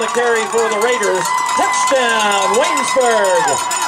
The carry for the Raiders. Touchdown, Waynesburg.